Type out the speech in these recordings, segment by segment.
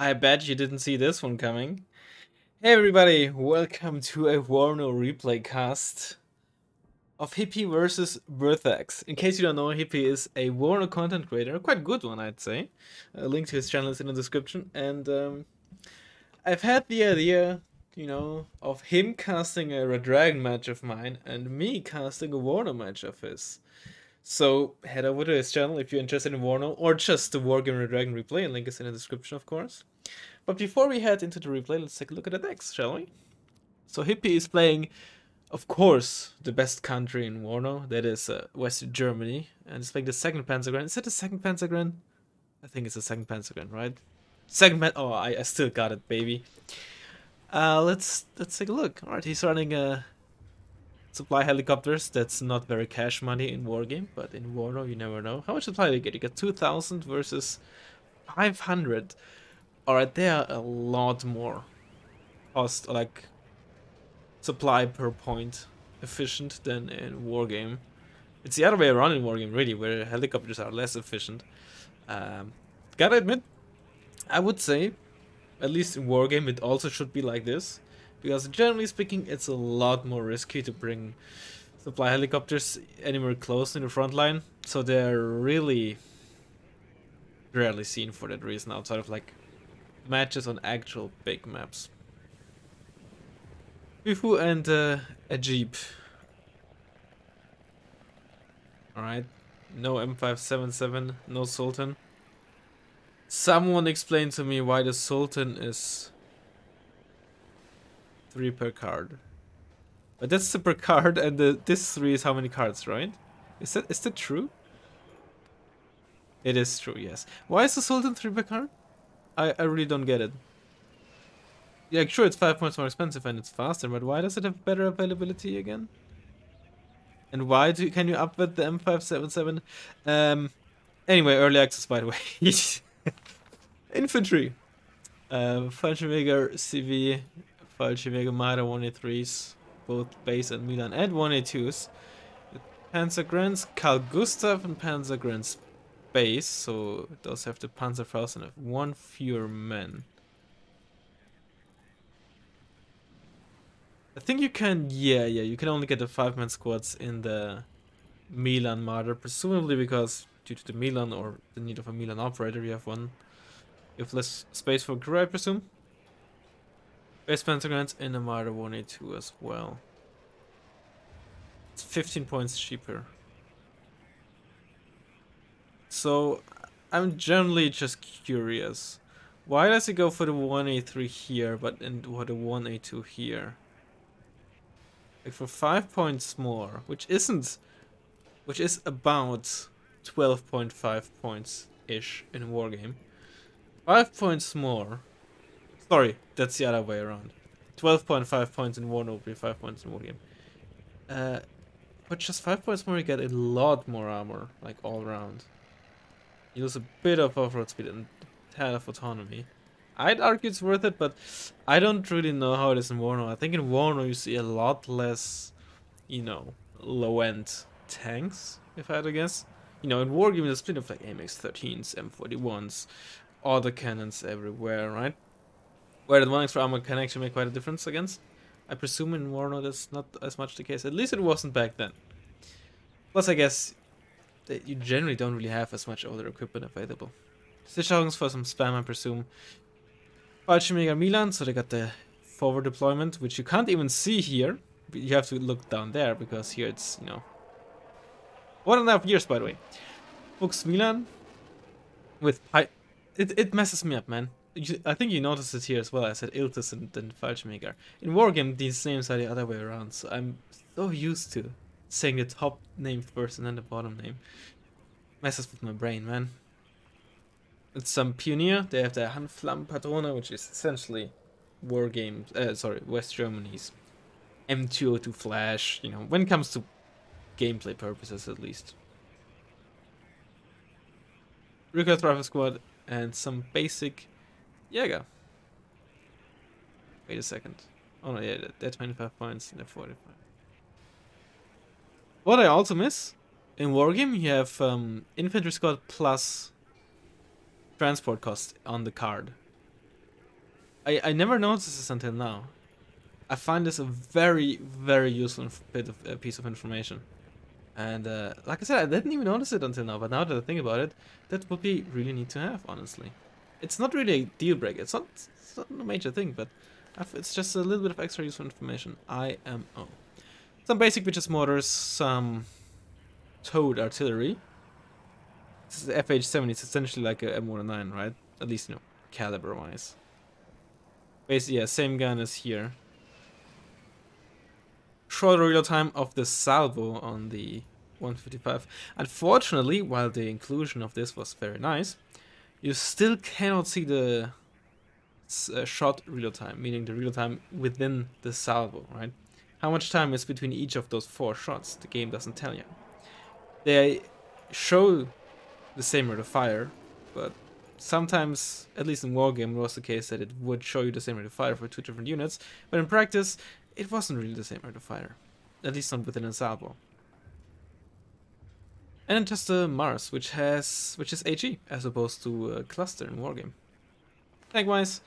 I bet you didn't see this one coming. Hey everybody, welcome to a Warno replay cast of Hippie versus Vertex. In case you don't know, Hippie is a Warno content creator, a quite good one I'd say. A link to his channel is in the description, and um, I've had the idea, you know, of him casting a Red Dragon match of mine and me casting a Warno match of his. So head over to his channel if you're interested in Warno or just the Wargame Red Dragon replay, and link is in the description, of course. But before we head into the replay, let's take a look at the decks, shall we? So Hippie is playing, of course, the best country in Warno, that is uh, West Germany, and it's playing the second Panzergren. Is it the second Panzergren? I think it's the second Panzergren, right? Second Pan- oh, I, I still got it, baby. Uh, let's let's take a look. All right, he's running a supply helicopters. That's not very cash money in Wargame, but in Warno you never know. How much supply do you get? You get 2,000 versus 500. Alright, they are a lot more cost, like, supply per point efficient than in Wargame. It's the other way around in Wargame, really, where helicopters are less efficient. Um, gotta admit, I would say, at least in Wargame, it also should be like this because generally speaking it's a lot more risky to bring supply helicopters anywhere close in the front line. So they're really rarely seen for that reason outside of like matches on actual big maps. Bifu and uh, a jeep alright. No M577 no Sultan. Someone explain to me why the Sultan is three per card. But that's the per card, and the, this three is how many cards, right? Is that is that true? It is true, yes. Why is the Sultan three per card? I, I really don't get it. Yeah, sure, it's five points more expensive and it's faster, but why does it have better availability again? And why do you can you upvote the M577? Um, anyway, early access, by the way. Infantry. Uh, Fallschirmjäger CV Fallschirmjäger Marder 183s, both base and Milan, and 182s. Panzergrens, Carl Gustav and Panzergrens base, so those have the Panzerfaust and one fewer men. I think you can, yeah, yeah, you can only get the five-man squads in the Milan Marder, presumably because due to the Milan or the need of a Milan operator, you have one. You have less space for crew, I presume. Base Panzergrens and a Marder 182 as well. It's 15 points cheaper. So, I'm generally just curious. Why does it go for the 183 here, but and for the 182 here? Like for 5 points more, which isn't... Which is about 12.5 points-ish in a Wargame. 5 points more Sorry, that's the other way around. 12.5 points in would be 5 points in Wargame. Uh, but just 5 points more, you get a lot more armor, like all around. You lose a bit of off-road speed and a tad of autonomy. I'd argue it's worth it, but I don't really know how it is in Warno. I think in Warno you see a lot less, you know, low-end tanks, if I had to guess. You know, in Wargame there's plenty of like AMX-13s, M41s, autocannons everywhere, right? Where the one extra armor can actually make quite a difference against. I presume in Warno that's not as much the case. At least it wasn't back then. Plus, I guess that you generally don't really have as much older equipment available. Sicherungs for some spam, I presume. Fallschirmjäger Milan, so they got the forward deployment, which you can't even see here. You have to look down there, because here it's, you know... One and a half years, by the way. Fuchs Milan, with... I, it, it messes me up, man. I think you noticed it here as well. I said Iltis and then Fallschirmjäger. In Wargame, these names are the other way around, so I'm so used to saying the top name first and then the bottom name. Messes with my brain, man. It's some Pioneer. They have the Handflammenpatrone, which is essentially Wargame, uh, sorry, West Germany's M202 Flash, you know, when it comes to gameplay purposes at least. Recurve Rifle Squad and some basic Jäger. Wait a second. Oh no, yeah, they're 25 points, and they're 45. What I also miss, in Wargame you have um, infantry squad plus transport cost on the card. I, I never noticed this until now. I find this a very, very useful bit of uh, piece of information. And uh, like I said, I didn't even notice it until now, but now that I think about it, that would be really neat to have, honestly. It's not really a deal breaker, it's not, it's not a major thing, but it's just a little bit of extra useful information. IMO. Oh. Some basic British motors, some towed artillery. This is FH-70, it's essentially like a M109, right? At least, you know, caliber-wise. Basically, yeah, same gun as here. Shorter reload time of the salvo on the 155. Unfortunately, while the inclusion of this was very nice, you still cannot see the uh, shot real time, meaning the real time within the salvo, right? How much time is between each of those four shots? The game doesn't tell you. They show the same rate of fire, but sometimes, at least in Wargame, it was the case that it would show you the same rate of fire for two different units, but in practice, it wasn't really the same rate of fire. At least not within a salvo. And just the Mars, which has which is AG as opposed to a cluster in Wargame. Tank-wise,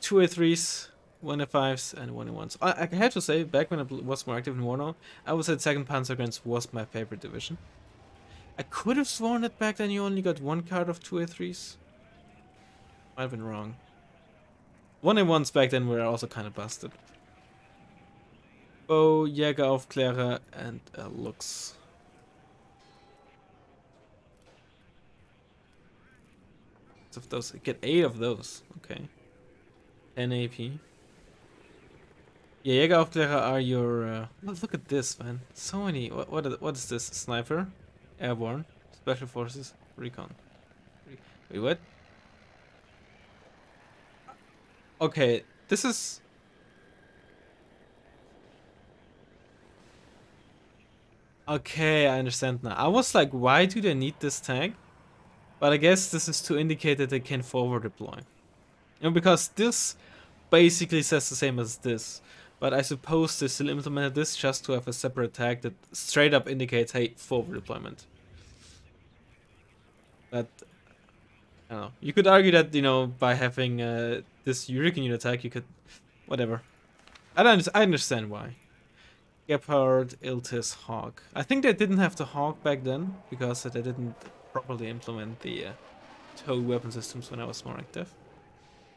two A3s, one A5s, and one A1s. I, I have to say, back when I was more active in Warno, I would say 2nd Panzergrenz was my favorite division. I could have sworn that back then you only got one card of two A3s. Might have been wrong. One A1s back then were also kind of busted. Bow, Jägeraufklärer, and uh, Luchs. Of those, get eight of those. Okay. 10 AP. Yeah, Jägeraufklärer are your. Uh, look at this, man. So many. What what what is this? Sniper, airborne, special forces, recon. Wait, what? Okay, this is Okay, I understand now. I was like, why do they need this tag? But I guess this is to indicate that they can forward deploy. Know, because this basically says the same as this. But I suppose they still implemented this just to have a separate tag that straight up indicates, hey, forward deployment. But, I don't know. You could argue that, you know, by having uh, this Hurricane unit tag, you could... Whatever. I don't I understand why. Gepard, Iltis, Hawk. I think they didn't have the Hawk back then because they didn't properly implement the uh, tow weapon systems when I was more active.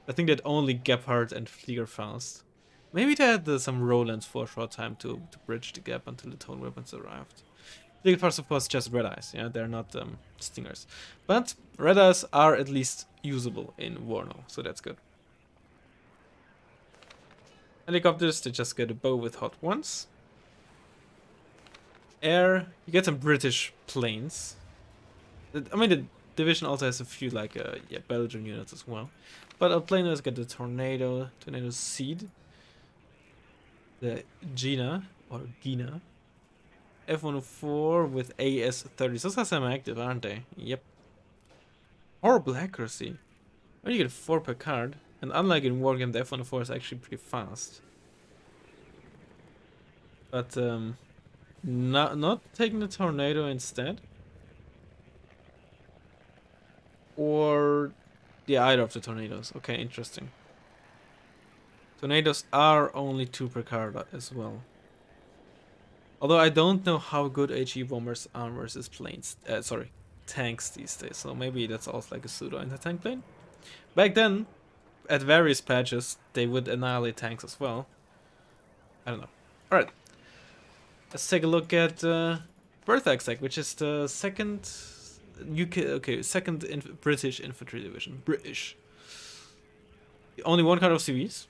I think that only Gepard and Fliegerfaust. Maybe they had uh, some Rolands for a short time to, to bridge the gap until the towed weapons arrived. Fliegerfaust, of course, just red eyes. Yeah, they're not um, stingers, but red eyes are at least usable in Warno, so that's good. Helicopters, they just get a bow with hot ones air. You get some British planes. I mean, the division also has a few like uh, yeah Belgian units as well. But our planers get the Tornado, Tornado Seed, the Gina or Gina, F-104 with AS-30. Those are some active, aren't they? Yep. Horrible accuracy. When you get 4 per card, and unlike in Wargame, the F-104 is actually pretty fast. But um, not, not taking the tornado instead? Or the either of the tornadoes. Okay, interesting. Tornadoes are only 2 per card as well. Although I don't know how good HE bombers are versus planes. Uh, sorry, tanks these days. So maybe that's also like a pseudo anti-tank plane. Back then, at various patches, they would annihilate tanks as well. I don't know. Alright, Let's take a look at uh, Berth-Exec, which is the second UK, okay, second inf British infantry division. British. Only one card of CVs.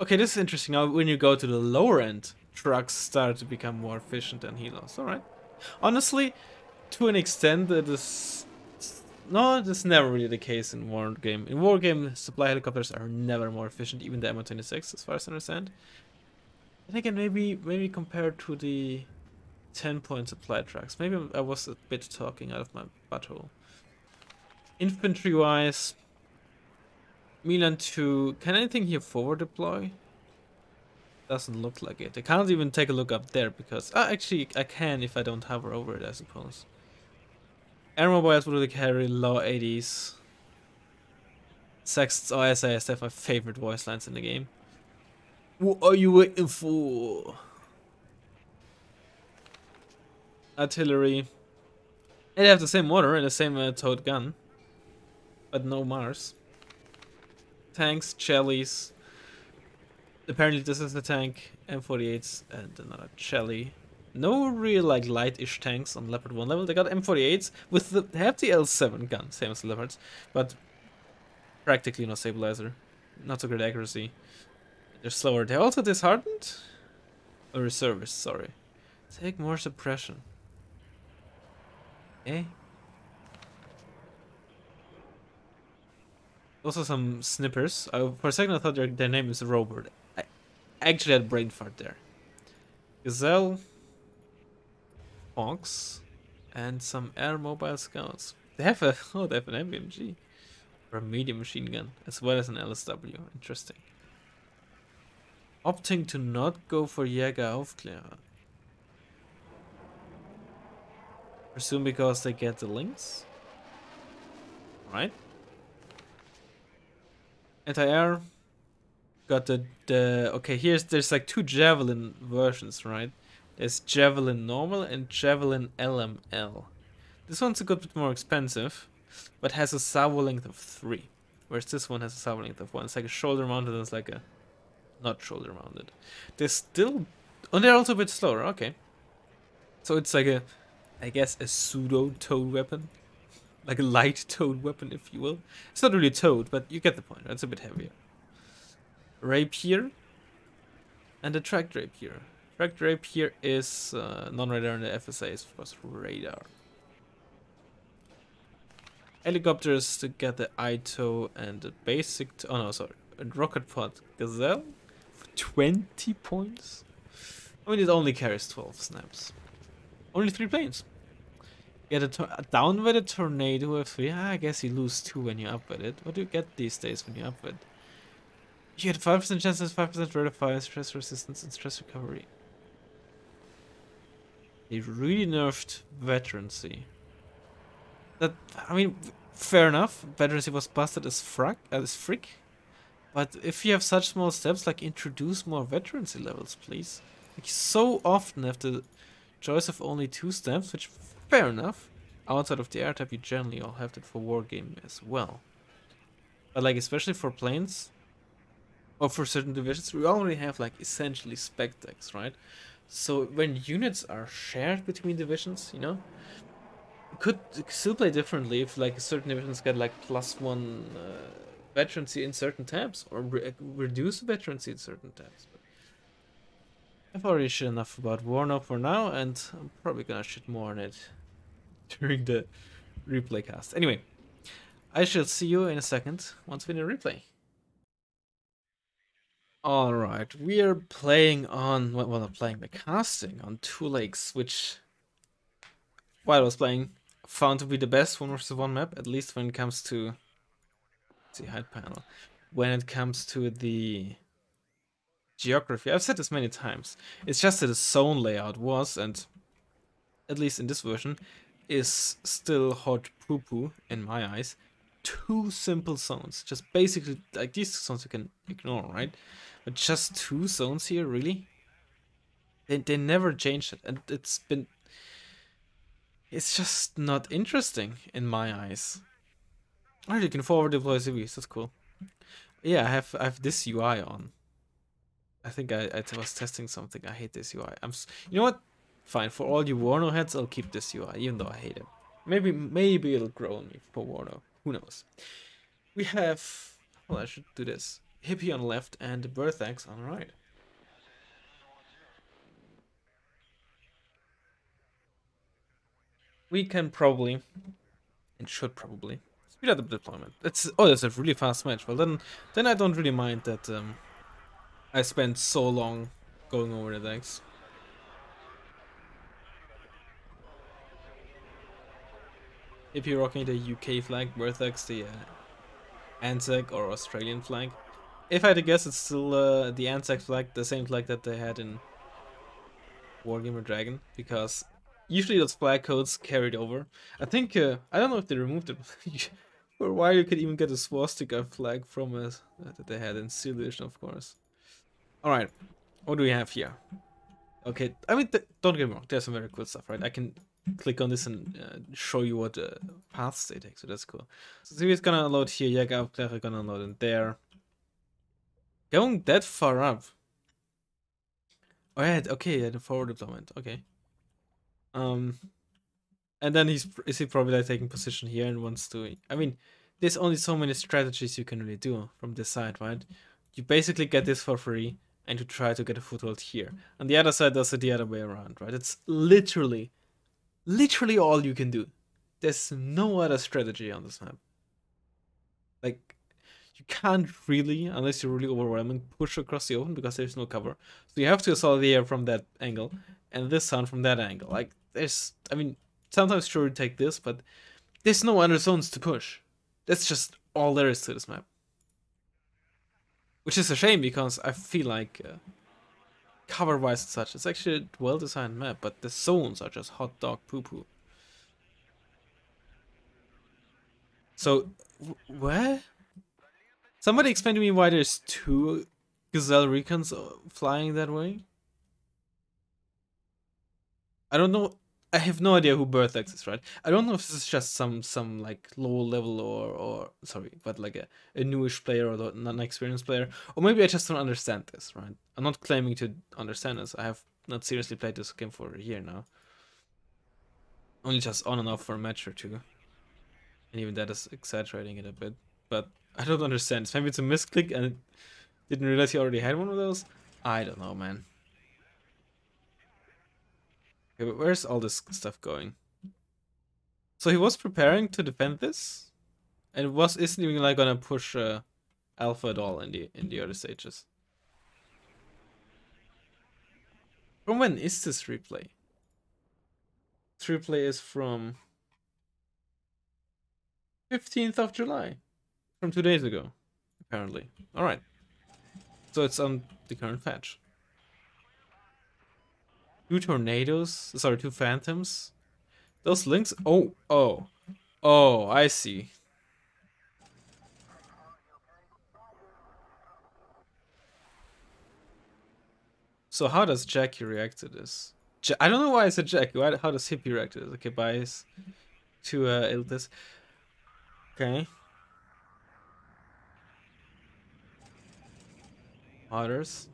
Okay, this is interesting. Now, when you go to the lower end, trucks start to become more efficient than helos. Alright. Honestly, to an extent, it is no, that's never really the case in war game. In war game, supply helicopters are never more efficient, even the Mi-26, as far as I understand. And again, maybe maybe compared to the 10-point supply trucks. Maybe I was a bit talking out of my butthole. Infantry-wise, Milan 2, can anything here forward deploy? Doesn't look like it. I can't even take a look up there because... Uh, actually, I can if I don't hover over it, I suppose. Air mobiles will carry low 80s. Sext's OSA have my favorite voice lines in the game. What are you waiting for? Artillery. They have the same motor and the same uh, towed gun. But no Mars. Tanks, Chellies. Apparently this is the tank. M48s and another Chelly. No real like light-ish tanks on Leopard 1 level. They got M48s with the have the L7 gun, same as the Leopards, but practically no stabilizer. Not so great accuracy. They're slower. They're also disheartened? Or reservists, sorry. Take more suppression. Eh? Also some snippers. Uh, for a second I thought their, their name is Robert. I actually had brain fart there. Gazelle, Fox, and some air mobile scouts. They have a oh they have an MBMG. Or a medium machine gun, as well as an LSW. Interesting. Opting to not go for Jäger Aufklärer. Presume because they get the Lynx? Right? Anti-air. Got the, the... Okay, here's... There's like two Javelin versions, right? There's Javelin normal and Javelin LML. This one's a good bit more expensive, but has a salvo length of 3. Whereas this one has a salvo length of 1. It's like a shoulder mounted and it's like a... Not shoulder mounted. They're still... Oh, they're also a bit slower, okay. So it's like a... I guess a pseudo towed weapon. Like a light towed weapon, if you will. It's not really towed, but you get the point. It's a bit heavier. Rapier. And a track rapier. Tracked rapier is uh, non-radar and the FSA is of course radar. Helicopters to get the ITO and the basic... oh no, sorry. A rocket pod Gazelle for 20 points? I mean, it only carries 12 snaps. Only 3 planes. Get a down with a tornado with three. I guess you lose two when you're up with it. What do you get these days when you upgrade? You get 5% chances, 5% rate of fire, stress resistance, and stress recovery. They really nerfed veterancy. That I mean, fair enough. Veterancy was busted as frack as frick. But if you have such small steps, like introduce more veterancy levels, please. Like so often have the choice of only two steps, which Fair enough. Outside of the air type, you generally all have that for wargame as well. But like, especially for planes, or for certain divisions, we already have like essentially spec decks, right? So when units are shared between divisions, you know, could still play differently if like certain divisions get like plus one uh, veterancy in certain tabs or re reduce veterancy in certain tabs. But I've already shit enough about Warno for now, and I'm probably gonna shit more on it during the replay cast. Anyway, I shall see you in a second once we do replay. Alright, we are playing on, well, not playing, the casting on Two Lakes, which, while I was playing, found to be the best one versus one map, at least when it comes to, see, hide panel, when it comes to the geography. I've said this many times. It's just that the zone layout was, and at least in this version, is still hot poo poo in my eyes. Two simple zones, just basically like these zones you can ignore, right? But just two zones here, really? They they never changed it, and it's been. It's just not interesting in my eyes. Oh, you can forward deploy CVs. That's cool. Yeah, I have I have this UI on. I think I, I was testing something. I hate this UI. I'm. You know what? Fine, for all you Warno heads, I'll keep this UI, even though I hate it. Maybe maybe it'll grow on me for Warno. Who knows? We have... Well, I should do this. Hippie on left and Berthax on right. We can probably, and should probably, speed up the deployment. It's oh, that's a really fast match. Well, then, then I don't really mind that um, I spent so long going over the decks. If you're rocking the UK flag, Vertex, the uh, ANZAC or Australian flag. If I had to guess, it's still uh, the ANZAC flag, the same flag that they had in Wargame Red Dragon, because usually those flag codes carried over. I think, uh, I don't know if they removed it. or why you could even get a swastika flag from us that they had in Steel Division, of course. All right, what do we have here? Okay, I mean, don't get me wrong. There's some very cool stuff, right? I can click on this and uh, show you what uh, paths they take, so that's cool. So CV's gonna unload here, Jägeraufklärer gonna unload in there. Going that far up. Oh yeah, okay, yeah, the forward deployment, okay. Um, and then he's is he probably like taking position here and wants to. I mean, there's only so many strategies you can really do from this side, right? You basically get this for free, and you try to get a foothold here. And the other side does it the other way around, right? It's literally, literally all you can do. There's no other strategy on this map. Like, you can't really, unless you're really overwhelming, push across the open because there's no cover. So you have to assault the air from that angle, and this sound from that angle. Like, there's, I mean, sometimes sure you take this, but there's no other zones to push. That's just all there is to this map. Which is a shame because I feel like uh, cover-wise and such, it's actually a well-designed map, but the zones are just hot dog poo-poo. So, where? Somebody explain to me why there's two Gazelle Recons uh, flying that way? I don't know I have no idea who Berthax is, right? I don't know if this is just some some like low level or or sorry, but like a, a newish player or an experienced player, or maybe I just don't understand this, right? I'm not claiming to understand this. I have not seriously played this game for a year now. Only just on and off for a match or two, and even that is exaggerating it a bit. But I don't understand. Maybe it's a misclick and didn't realize he already had one of those. I don't know, man. Okay, where's all this stuff going? So he was preparing to defend this, and was isn't even like gonna push uh, Alpha at all in the in the other stages. From when is this replay? This replay is from 15th of July, from two days ago, apparently. All right, so it's on the current patch. Two tornadoes? Sorry, two phantoms? Those Lynx? Oh, oh. Oh, I see. So how does Jackie react to this? Ja I don't know why I said Jackie. Why, how does Hippie react to this? Okay, bias to uh, Iltis. Okay. Otters.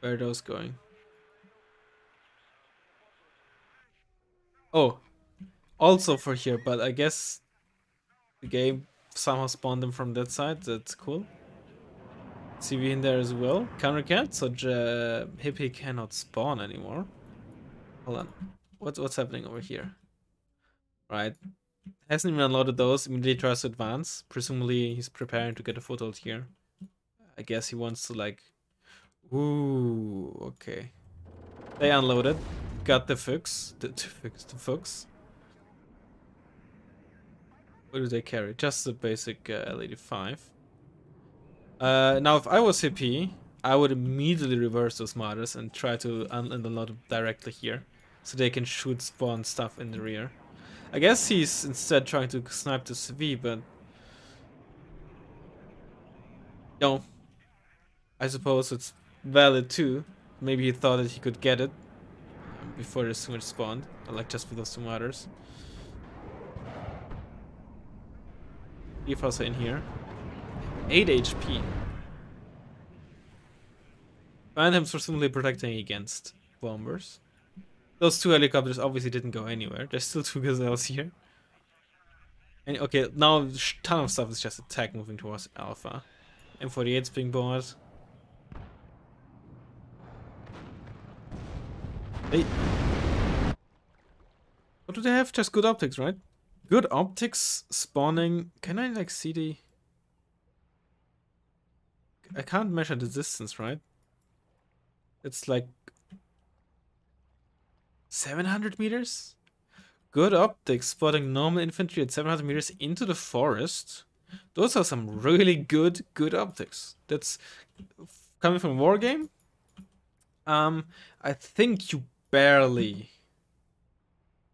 Where are those going? Oh, also for here, but I guess the game somehow spawned them from that side. That's cool. CV in there as well. Counter cat, so uh, Hippie cannot spawn anymore. Hold on. What's what's happening over here? Right. Hasn't even unloaded those, immediately tries to advance. Presumably he's preparing to get a foothold here. I guess he wants to like Ooh, okay. They unloaded. Got the fix. The, the Fuchs. The fix. What do they carry? Just the basic uh, L85. Uh, now, if I was Hippie, I would immediately reverse those Marders and try to un unload directly here. So they can shoot spawn stuff in the rear. I guess he's instead trying to snipe the CV, but... No. I suppose it's valid too. Maybe he thought that he could get it before the switch spawned, like just with those two Marders. If also in here. 8 HP. Phantoms presumably protecting against bombers. Those two helicopters obviously didn't go anywhere. There's still two gazelles here. And okay, now a ton of stuff is just attack moving towards Alpha. M48's being bombed. Hey. What do they have? Just good optics, right? Good optics spawning. Can I like see the... I can't measure the distance, right? It's like 700 meters? Good optics spotting normal infantry at 700 meters into the forest. Those are some really good, good optics. That's coming from Wargame. Um, I think you barely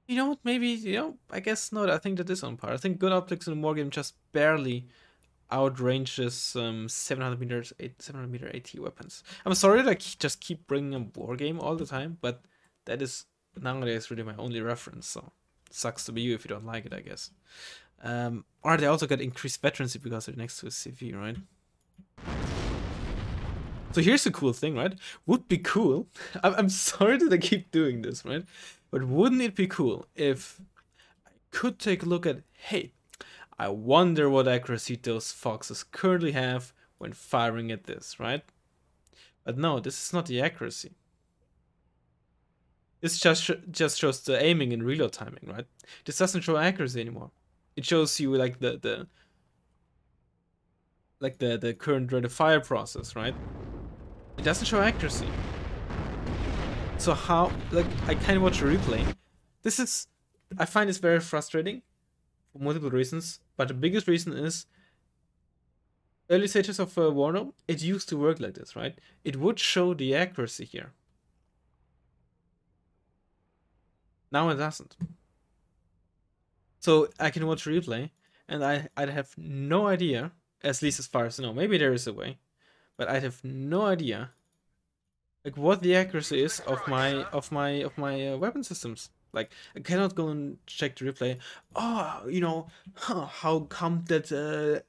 You know what? Maybe you know. I guess not. I think that is on par. I think good optics in war game just barely outranges um 700 meters, 8, 700 meter AT weapons. I'm sorry that I just keep bringing a war game all the time, but that is nowadays really my only reference. So sucks to be you if you don't like it, I guess. Um, or they also got increased veterancy because they're next to a CV, right? So here's the cool thing, right? Would be cool. I'm, sorry that I keep doing this, right? But wouldn't it be cool if I could take a look at, hey, I wonder what accuracy those foxes currently have when firing at this, right? But no, this is not the accuracy. This just sh just shows the aiming and reload timing, right? This doesn't show accuracy anymore. It shows you like the the like the the current rate of fire process, right? It doesn't show accuracy. So how like I of watch a replay. This is I find this very frustrating for multiple reasons, but the biggest reason is early stages of uh, Warno, it used to work like this, right? It would show the accuracy here. Now it doesn't. So I can watch replay, and I I'd have no idea, at least as far as I know. Maybe there is a way, but I'd have no idea, like what the accuracy is of my of my of my uh, weapon systems. Like I cannot go and check the replay. Oh, you know, huh, how come that uh,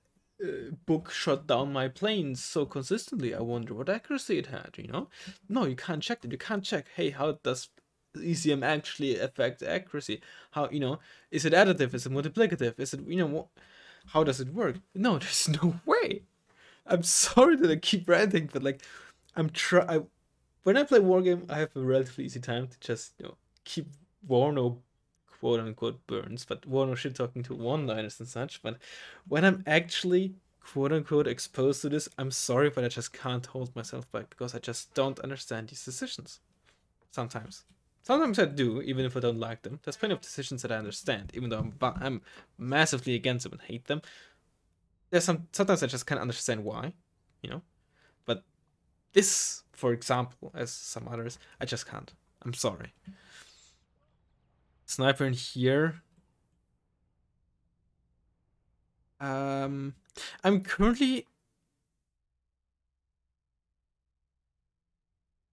uh, Buk shot down my planes so consistently? I wonder what accuracy it had. You know, no, you can't check it. You can't check. Hey, how does ECM actually affect accuracy? How you know is it additive? Is it multiplicative? Is it you know how does it work? No, there's no way. I'm sorry that I keep ranting, but like I'm try. When I play Wargame, I have a relatively easy time to just you know keep Warno quote unquote burns, but Warno shit talking to one liners and such. But when I'm actually quote unquote exposed to this, I'm sorry, but I just can't hold myself back because I just don't understand these decisions. Sometimes. Sometimes I do, even if I don't like them. There's plenty of decisions that I understand, even though I'm, I'm massively against them and hate them. There's some sometimes I just can't understand why, you know. But this, for example, as some others, I just can't. I'm sorry. Sniper in here. Um, I'm currently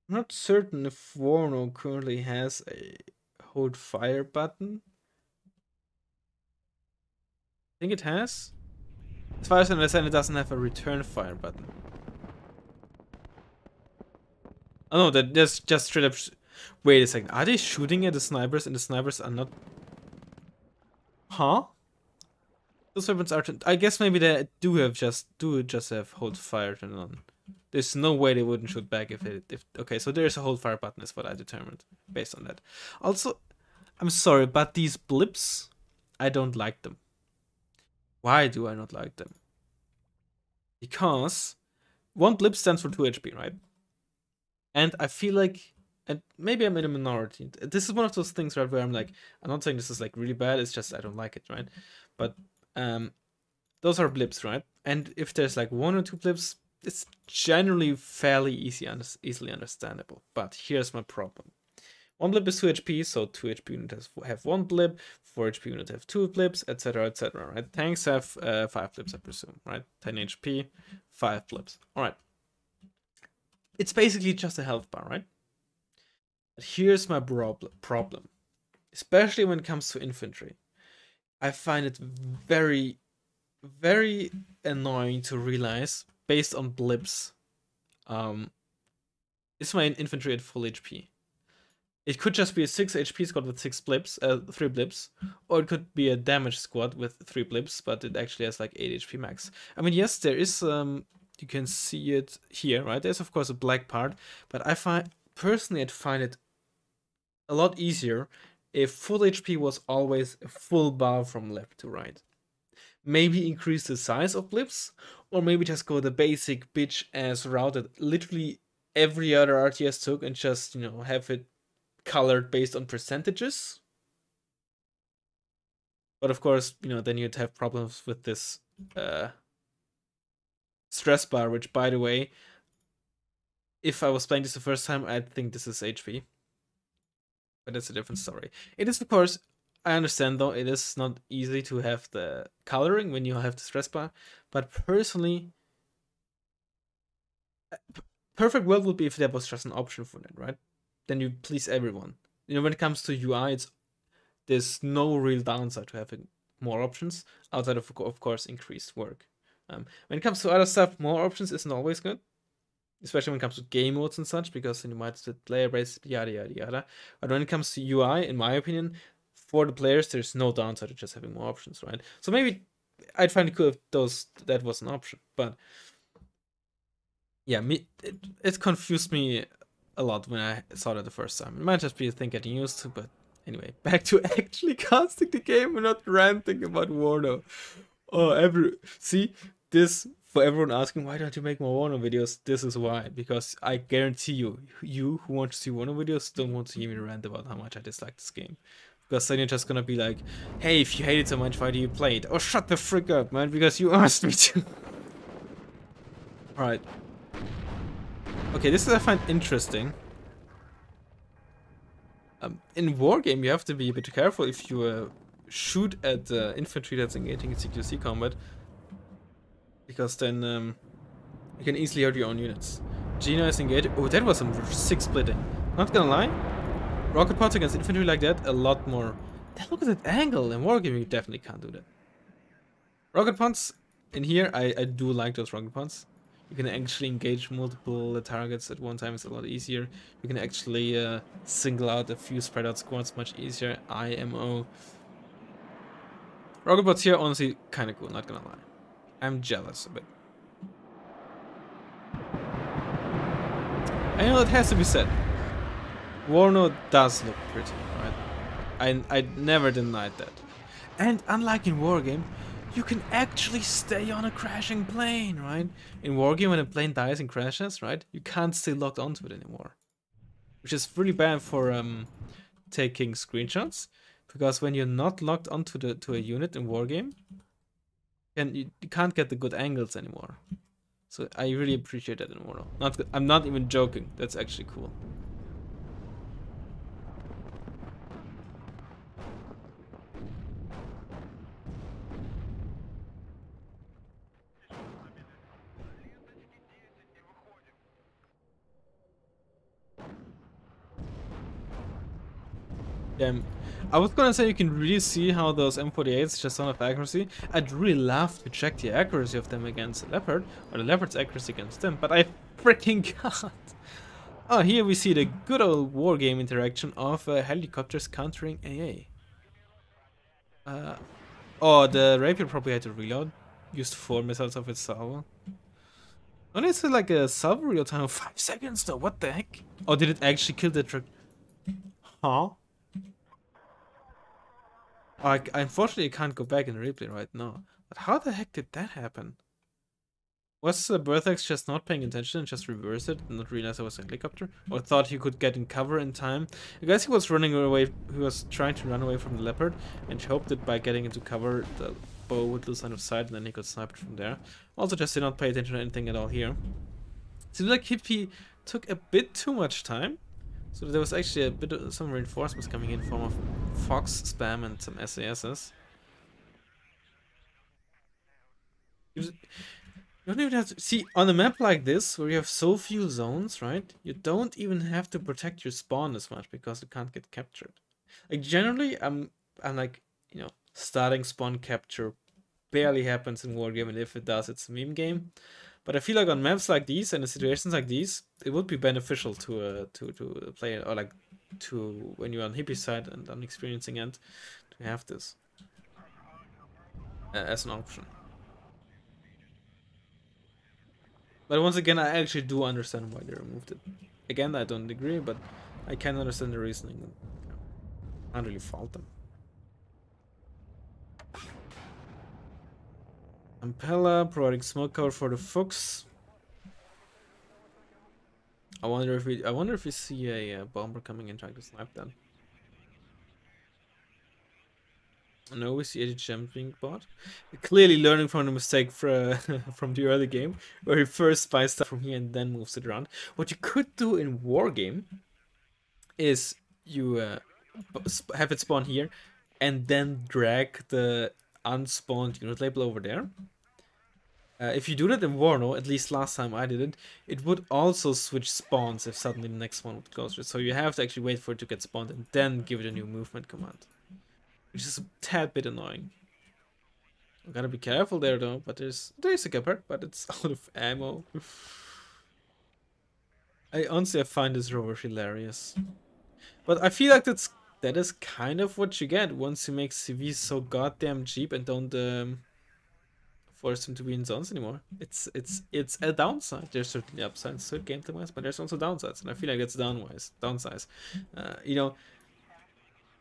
not certain if Warno currently has a hold fire button. I think it has. As far as I understand, it doesn't have a return fire button. Oh no, that just just straight up Wait a second. Are they shooting at the snipers and the snipers are not... Huh? Those weapons are... I guess maybe they do have just... Do just have hold fire turned on. There's no way they wouldn't shoot back if it... If, okay, so there's a hold fire button is what I determined. Based on that. Also, I'm sorry, but these blips... I don't like them. Why do I not like them? Because... One blip stands for 2 HP, right? And I feel like and maybe I'm in a minority. This is one of those things, right, where I'm like, I'm not saying this is like really bad. It's just I don't like it, right? But um, those are blips, right? And if there's like one or two blips, it's generally fairly easy, easily understandable. But here's my problem. One blip is 2 HP, so 2 HP units have one blip, 4 HP units have two blips, etc, etc, right? Tanks have uh, 5 blips, I presume, right? 10 HP, 5 blips. Alright. It's basically just a health bar, right? But here's my problem, especially when it comes to infantry. I find it very, very annoying to realize, based on blips, um, is my infantry at full HP? It could just be a 6 HP squad with 6 blips, uh, 3 blips, or it could be a damage squad with 3 blips, but it actually has like 8 HP max. I mean, yes, there is, um, you can see it here, right? There's of course a black part, but I find, personally, I'd find it a lot easier if full HP was always a full bar from left to right. Maybe increase the size of blips, or maybe just go the basic bitch ass route that literally every other RTS took and just, you know, have it colored based on percentages. But of course, you know, then you'd have problems with this uh, stress bar, which by the way, if I was playing this the first time, I'd think this is HP but it's a different story. It is, of course, I understand though it is not easy to have the coloring when you have the stress bar, but personally, perfect world would be if there was just an option for that, right? Then you please everyone. You know, when it comes to UI, it's there's no real downside to having more options outside of of course increased work. Um, when it comes to other stuff, more options isn't always good, especially when it comes to game modes and such, because then you might split player base, yada yada yada. But when it comes to UI, in my opinion, for the players, there's no downside to just having more options, right? So maybe I'd find it cool if those that was an option, but yeah, me it, it confused me a lot when I saw that the first time. It might just be a thing getting used to, but anyway, back to actually casting the game and not ranting about Warno. Oh, every see this for everyone asking why don't you make more Warno videos? This is why because I guarantee you, you who want to see Warno videos don't want to hear me rant about how much I dislike this game. Because then you're just gonna be like, hey, if you hate it so much, why do you play it? Oh, shut the frick up, man, because you asked me to. Alright, Okay, this is I find interesting. Um, in Wargame, you have to be a bit careful if you uh, shoot at uh, infantry that's engaging in CQC combat. Because then um, you can easily hurt your own units. Gina is engaged. Oh, that was some sick splitting. Not gonna lie. Rocket pods against infantry like that, a lot more. Look at that angle. In Wargame, you definitely can't do that. Rocket pods in here, I, I do like those rocket pods you can actually engage multiple targets at one time. It's a lot easier. You can actually uh, single out a few spread out squads much easier. IMO. Rocket bots here, honestly, kind of cool, not gonna lie. I'm jealous a bit. I know it has to be said. Warno does look pretty, right? I, I never denied that. And unlike in Wargame, you can actually stay on a crashing plane, right? In Wargame, when a plane dies and crashes, right, you can't stay locked onto it anymore. Which is really bad for um, taking screenshots, because when you're not locked onto the to a unit in Wargame, and you, you can't get the good angles anymore. So I really appreciate that in Warno. Not, I'm not even joking. That's actually cool. I was gonna say you can really see how those M48s just don't have accuracy. I'd really love to check the accuracy of them against the Leopard, or the Leopard's accuracy against them, but I freaking can't. Oh, here we see the good old wargame interaction of uh, helicopters countering AA. Uh, oh, the Rapier probably had to reload. Used four missiles of its salvo. Only it's like a salvo reload time of five seconds though, what the heck? Oh, did it actually kill the truck? Huh? I, unfortunately, I can't go back in replay right now. But how the heck did that happen? Was uh, Berthax just not paying attention and just reversed it and not realize it was a helicopter? Or thought he could get in cover in time? I guess he was running away, he was trying to run away from the leopard and hoped that by getting into cover the bow would lose line of sight and then he could snipe it from there. Also just did not pay attention to anything at all here. Seems like he took a bit too much time so there was actually a bit of some reinforcements coming in form of Fox spam and some SASs. You don't even have to see on a map like this where you have so few zones, right? You don't even have to protect your spawn as much because it can't get captured. Like generally, I'm I'm like you know starting spawn capture barely happens in Wargame, and if it does, it's a meme game. But I feel like on maps like these and in situations like these, it would be beneficial to uh, to to play or like to when you're on hippie side and on experiencing end to have this uh, as an option. But once again, I actually do understand why they removed it. Again, I don't agree, but I can understand the reasoning. I can't really fault them. Ampella providing smoke cover for the Fuchs. I wonder if we I wonder if we see a uh, bomber coming in trying to snipe them. No, we see a jumping bot. Clearly learning from the mistake for, from the early game, where he first spies stuff from here and then moves it around. What you could do in Wargame is you uh, have it spawn here, and then drag the unspawned unit label over there. Uh, if you do that in Warno, at least last time I did it, it would also switch spawns if suddenly the next one would go through. So you have to actually wait for it to get spawned and then give it a new movement command. Which is a tad bit annoying. I gotta be careful there though, but there's there's a Gepard, but it's out of ammo. I honestly I find this rover hilarious. But I feel like that's that is kind of what you get once you make CVs so goddamn cheap and don't um, force him to be in zones anymore. It's it's it's a downside. There's certainly upsides to gameplay wise, but there's also downsides, and I feel like that's downwise downsides. Uh, you know,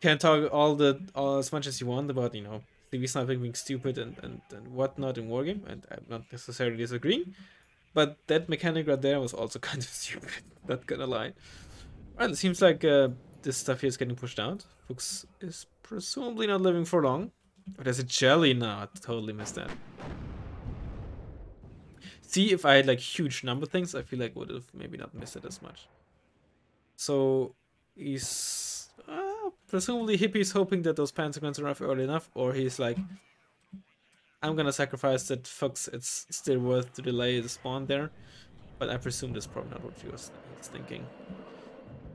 can't talk all the all as much as you want about you know CV sniping being stupid and, and, and whatnot in Wargame, and I'm not necessarily disagreeing. But that mechanic right there was also kind of stupid, not gonna lie. Well, it seems like uh, this stuff here is getting pushed out. Fuchs is presumably not living for long. But there's a jelly now. I totally missed that. See, if I had like huge number things, I feel like would have maybe not missed it as much. So he's uh, presumably Hippie's hoping that those Panzergrens arrive early enough, or he's like, I'm gonna sacrifice that Fuchs. It's still worth to delay the spawn there, but I presume that's probably not what he was thinking.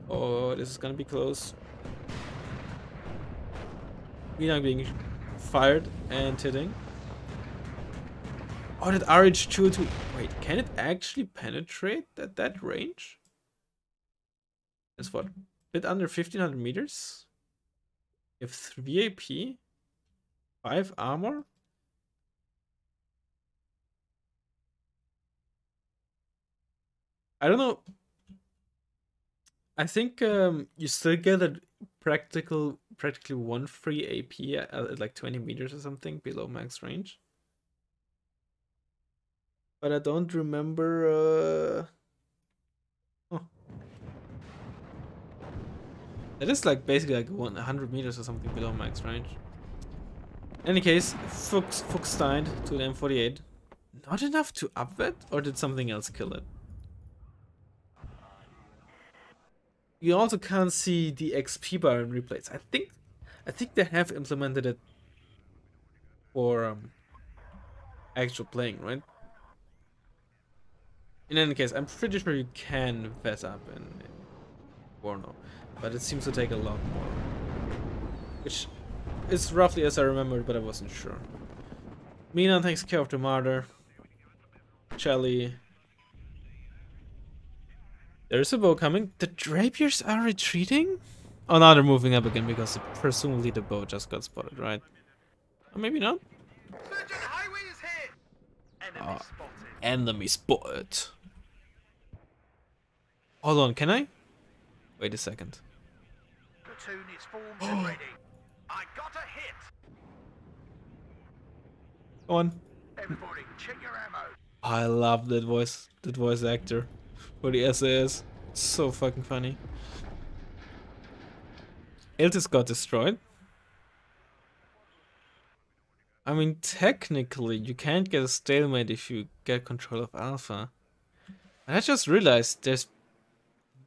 Oh, this is gonna be close. We are being fired and hitting. Oh, that RH2 to wait, can it actually penetrate at that range? It's what? A bit under 1500 meters? Have 3 AP, 5 armor. I don't know. I think um, you still get a practical, practically one free AP at, at like 20 meters or something below max range. But I don't remember. Uh... Oh. That is like basically like 100 meters or something below max range. In any case, Fuchs, Fuchs died to the M48. Not enough to up it, or did something else kill it? you also can't see the XP bar in replays. I think I think they have implemented it for um, actual playing, right? In any case, I'm pretty sure you can vet up in, in Warno, but it seems to take a lot more. Which is roughly as I remembered, but I wasn't sure. Milan takes care of the Marder. Shelly there's a bow coming. The Drapiers are retreating? Oh, now they're moving up again because presumably the bow just got spotted, right? Or maybe not? Ah, enemy, oh, spotted. enemy spotted. Hold on, can I? Wait a second. Platoon is formed ready. I got a hit. Go on. Everybody, check your ammo. I love that voice, that voice actor for the SAS. It's so fucking funny. Iltis got destroyed. I mean, technically, you can't get a stalemate if you get control of Alpha. And I just realized there's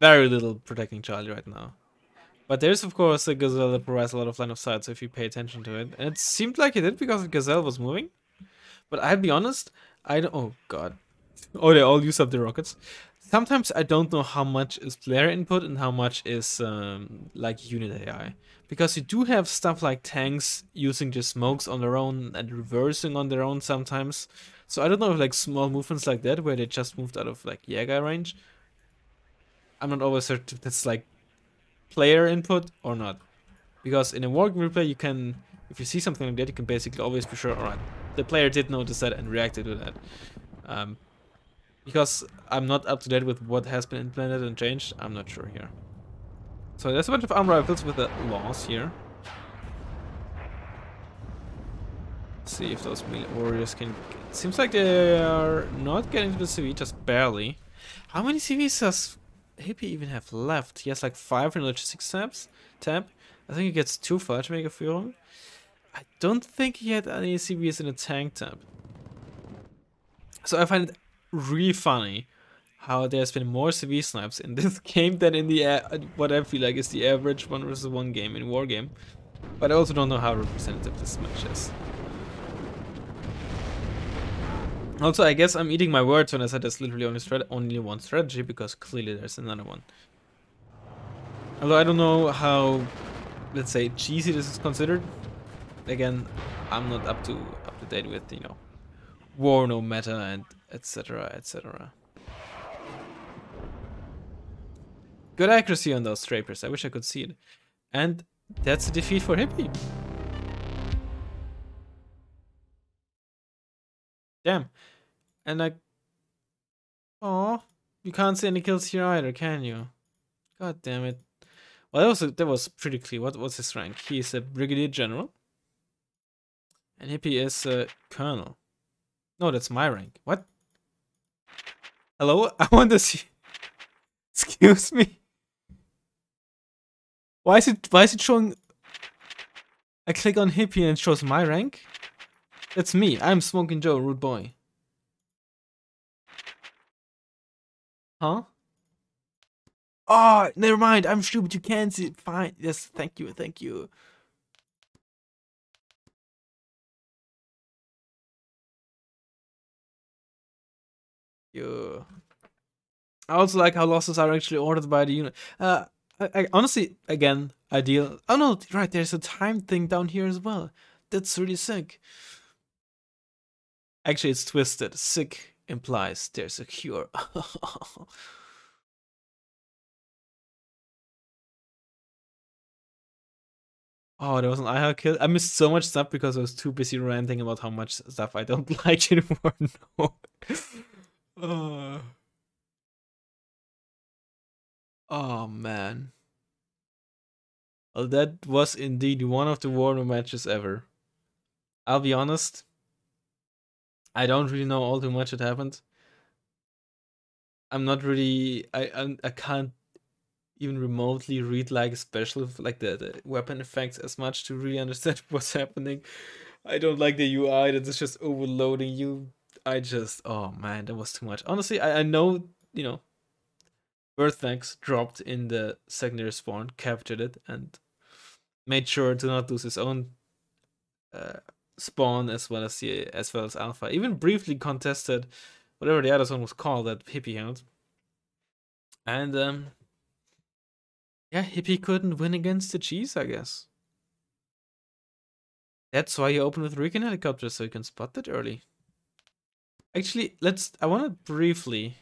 very little protecting Charlie right now. But there's of course a Gazelle that provides a lot of line of sight, so if you pay attention to it. And it seemed like it did because the Gazelle was moving. But I'll be honest, I don't... Oh god. Oh, they all use up the rockets sometimes I don't know how much is player input and how much is um, like unit AI. Because you do have stuff like tanks using just smokes on their own and reversing on their own sometimes. So I don't know if like small movements like that where they just moved out of like Jäger range. I'm not always certain if that's like player input or not. Because in a Wargame replay you can, if you see something like that, you can basically always be sure, alright, the player did notice that and reacted to that. Um, because I'm not up to date with what has been implemented and changed, I'm not sure here. So there's a bunch of arm rifles with the LAWs here. Let's see if those warriors can... It seems like they are not getting to the CV, just barely. How many CVs does Hippie even have left? He has like 5 in logistics tabs. Tab. I think he gets 2 Fallschirmjägerführung. I don't think he had any CVs in the tank tab. So I find it really funny how there's been more CV snipes in this game than in the what I feel like is the average one versus one game in Wargame. But I also don't know how representative this match is. Also, I guess I'm eating my words when I said there's literally only, only one strategy, because clearly there's another one. Although I don't know how, let's say, cheesy this is considered. Again, I'm not up to up to date with, you know, Warno meta and etc. etc. Good accuracy on those scrapers. I wish I could see it. And that's a defeat for Hippie. Damn. And like... Oh, you can't see any kills here either, can you? God damn it. Well, that was, a, that was pretty clear. What was his rank? He is a Brigadier General. And Hippie is a Colonel. No, that's my rank. What? Hello? I want to see... Excuse me? Why is it why is it showing I click on hippie and it shows my rank? That's me. I'm Smoking Joe, rude boy. Huh? Oh, never mind. I'm stupid. You can't see. Fine. Yes, thank you. Thank you. You. I also like how losses are actually ordered by the unit. Uh, I, I, honestly, again, ideal. Oh no, right, there's a time thing down here as well. That's really sick. Actually, it's twisted. Sick implies there's a cure. oh, there was an IHA kill. I missed so much stuff because I was too busy ranting about how much stuff I don't like anymore. no. uh. Oh man. Well, that was indeed one of the Warno matches ever. I'll be honest. I don't really know all too much that happened. I'm not really. I I, I can't even remotely read like special like the, the weapon effects as much to really understand what's happening. I don't like the UI that is just overloading you. I just oh man, that was too much. Honestly, I, I know you know Earthvex dropped in the secondary spawn, captured it, and made sure to not lose his own uh, spawn as well as the as well as Alpha. Even briefly contested whatever the other one was called that Hippie held. And um yeah, Hippie couldn't win against the cheese, I guess. That's why you open with recon helicopter so you can spot that early. Actually, let's I wanna briefly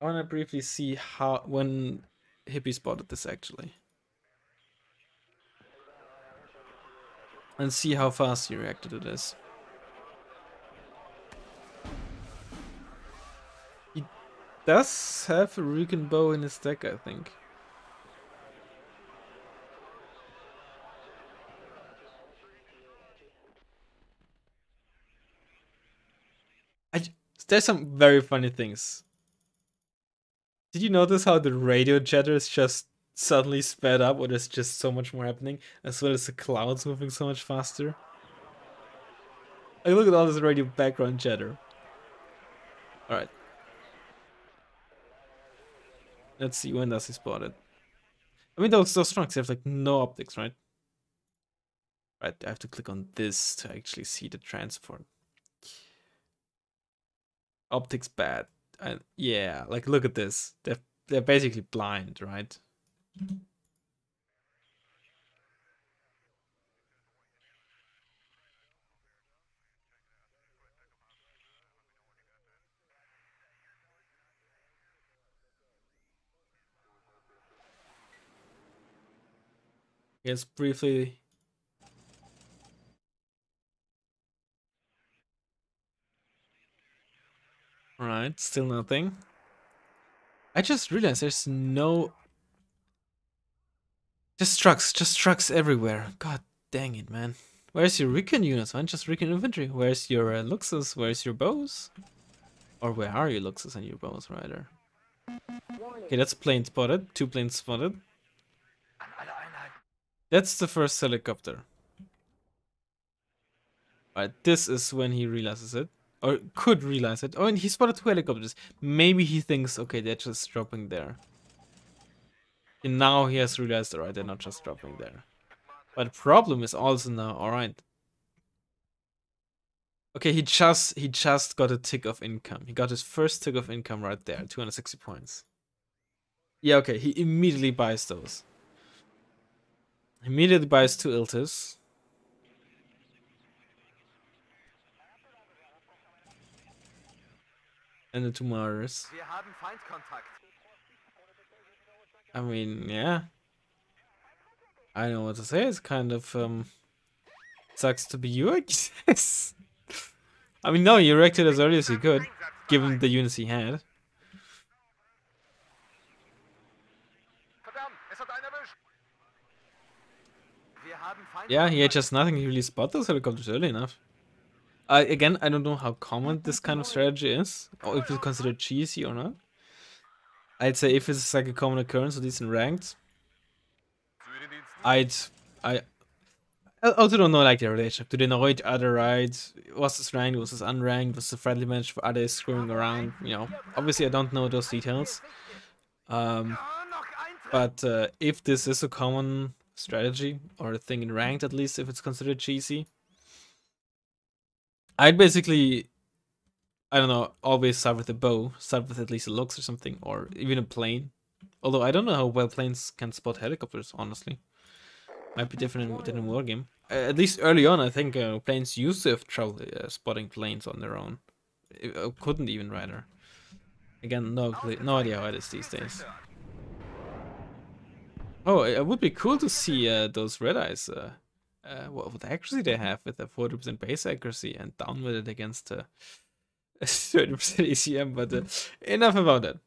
I want to briefly see how when Hippie spotted this actually. And see how fast he reacted to this. He does have a Recon bow in his deck, I think. I, there's some very funny things did you notice how the radio chatter is just suddenly sped up, or there's just so much more happening, as well as the clouds moving so much faster? Like, look at all this radio background chatter. Alright. Let's see, when does he spot it? I mean, those, those trunks have like no optics, right? Right, I have to click on this to actually see the transport. Optics bad. Yeah, like look at this. They're they're basically blind, right? Yes, briefly Alright, still nothing. I just realized there's no... Just trucks, just trucks everywhere. God dang it, man. Where's your recon units, man? Just recon infantry. Where's your uh, Luchses? Where's your bows? Or where are your Luchses and your bows, rather? Okay, that's plane spotted. Two planes spotted. That's the first helicopter. Alright, this is when he realizes it or could realize it. Oh, and he spotted two helicopters. Maybe he thinks, okay, they're just dropping there. And now he has realized, alright, they're not just dropping there. But problem is also now, alright. Okay, he just he just got a tick of income. He got his first tick of income right there, 260 points. Yeah, okay, he immediately buys those. Immediately buys two Iltis. And the two Mars. I mean, yeah. I know what to say. It's kind of um sucks to be you, I guess. I mean, no, you reacted as early as you could, given the units he had. Yeah, he had just nothing. He really spotted those helicopters early enough. Uh, again, I don't know how common this kind of strategy is, or if it's considered cheesy or not. I'd say if it's like a common occurrence, least in ranked, I'd I I also don't know like their relationship. Do they know each other right? Was this ranked? Was this unranked? Was the friendly match? Are they screwing around? You know, obviously I don't know those details. Um, but uh, if this is a common strategy or a thing in ranked, at least if it's considered cheesy, I'd basically, I don't know, always start with a bow, start with at least a Luchs or something, or even a plane. Although I don't know how well planes can spot helicopters, honestly. Might be different in, in a wargame. Uh, at least early on, I think uh, planes used to have trouble uh, spotting planes on their own. It, uh, couldn't even rather. Again, no no idea how it is these days. Oh, it would be cool to see uh, those Redeyes. Uh, uh, what, what accuracy they have with a 40% base accuracy and down with it against uh, 30% ECM. But uh, enough about that.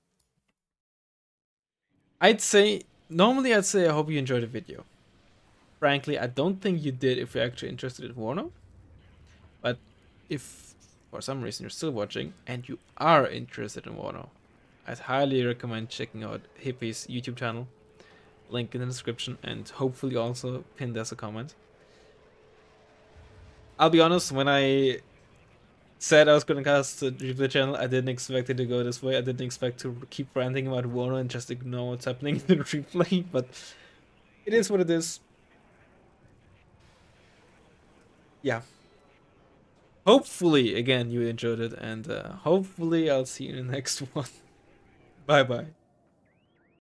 I'd say normally I'd say I hope you enjoyed the video frankly, I don't think you did if you're actually interested in Warno. But if for some reason you're still watching and you are interested in Warno, I'd highly recommend checking out Hippie's YouTube channel. Link in the description and hopefully also pinned as a comment. I'll be honest, when I said I was going to cast the replay channel, I didn't expect it to go this way. I didn't expect to keep ranting about Warno and just ignore what's happening in the replay, but it is what it is. yeah. Hopefully, again, you enjoyed it, and uh, hopefully, I'll see you in the next one. bye bye.